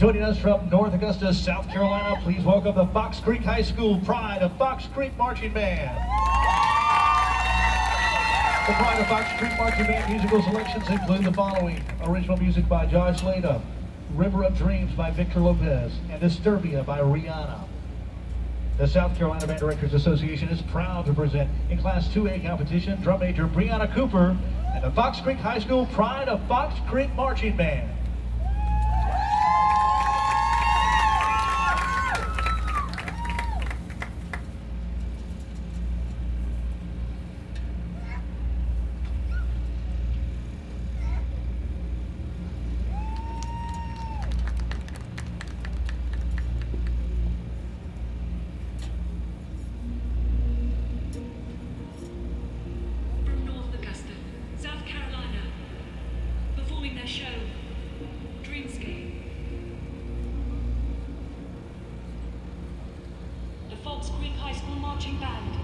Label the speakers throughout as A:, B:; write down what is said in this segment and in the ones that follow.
A: Joining us from North Augusta, South Carolina, please welcome the Fox Creek High School Pride of Fox Creek Marching Band. The Pride of Fox Creek Marching Band musical selections include the following. Original music by Josh Lada, River of Dreams by Victor Lopez, and Disturbia by Rihanna. The South Carolina Band Directors Association is proud to present in Class 2A competition drum major Brianna Cooper and the Fox Creek High School Pride of Fox Creek Marching Band.
B: Marching Band.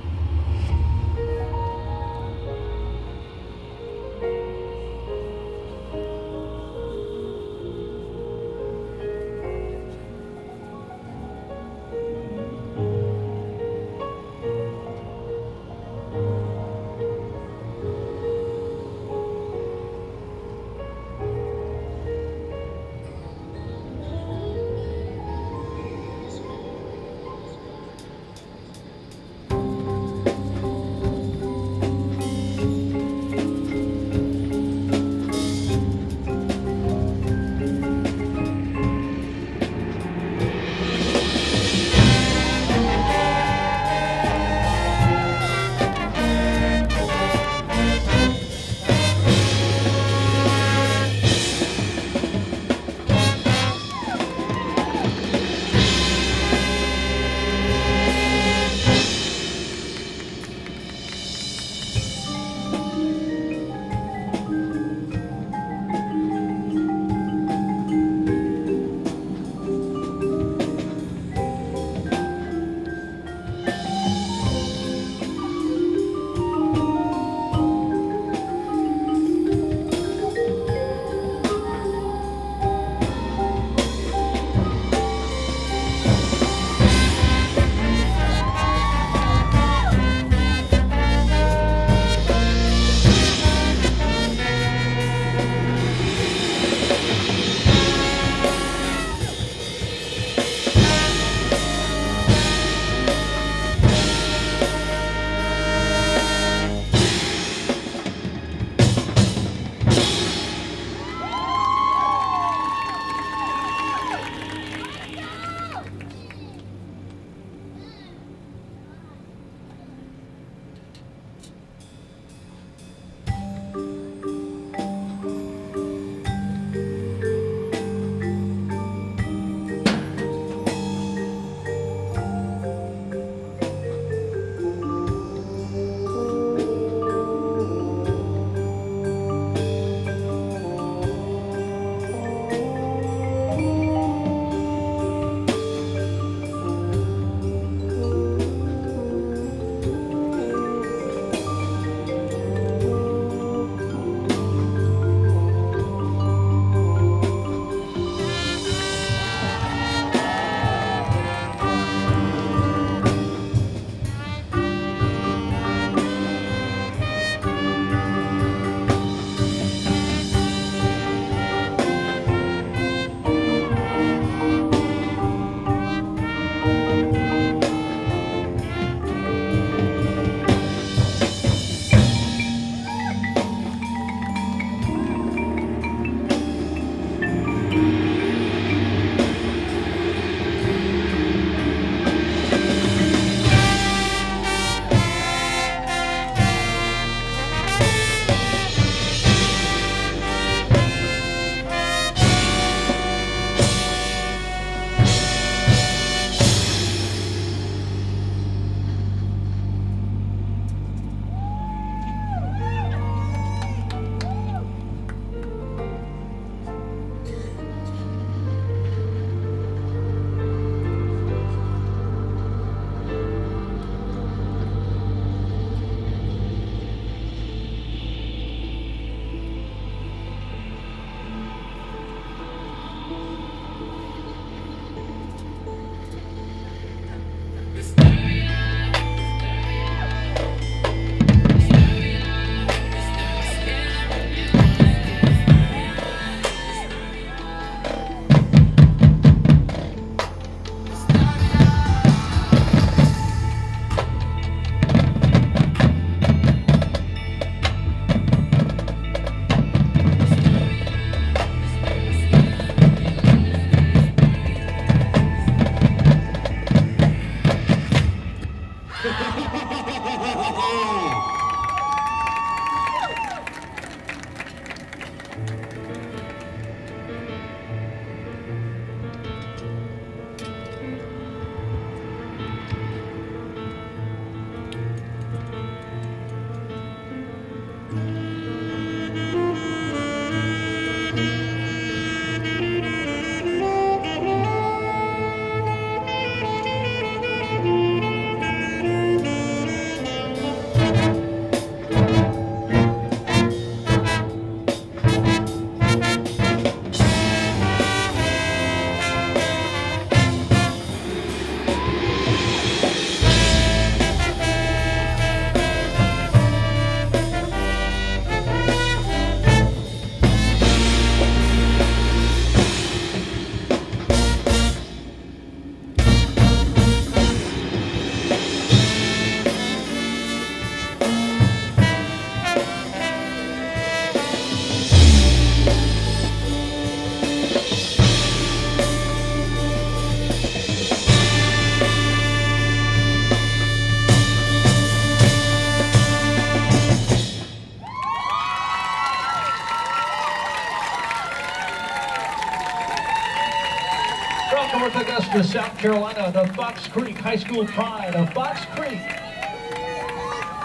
A: Welcome with Augusta, South Carolina, the Fox Creek High School Pride of Fox Creek.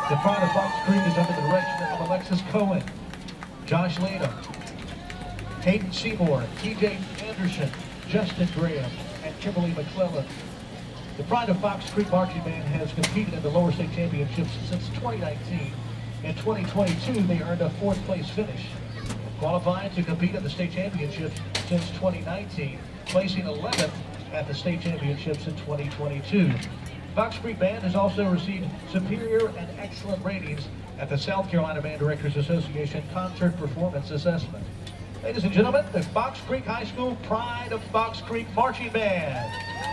A: The Pride of Fox Creek is under the direction of Alexis Cohen, Josh Lada, Hayden Seymour, TJ Anderson, Justin Graham, and Kimberly McClellan. The Pride of Fox Creek Marching Band has competed in the lower state championships since 2019. In 2022, they earned a fourth place finish. Qualifying to compete in the state championships since 2019, placing 11th at the state championships in 2022. Fox Creek Band has also received superior and excellent ratings at the South Carolina Band Directors Association Concert Performance Assessment. Ladies and gentlemen, the Fox Creek High School Pride of Fox Creek Marching Band.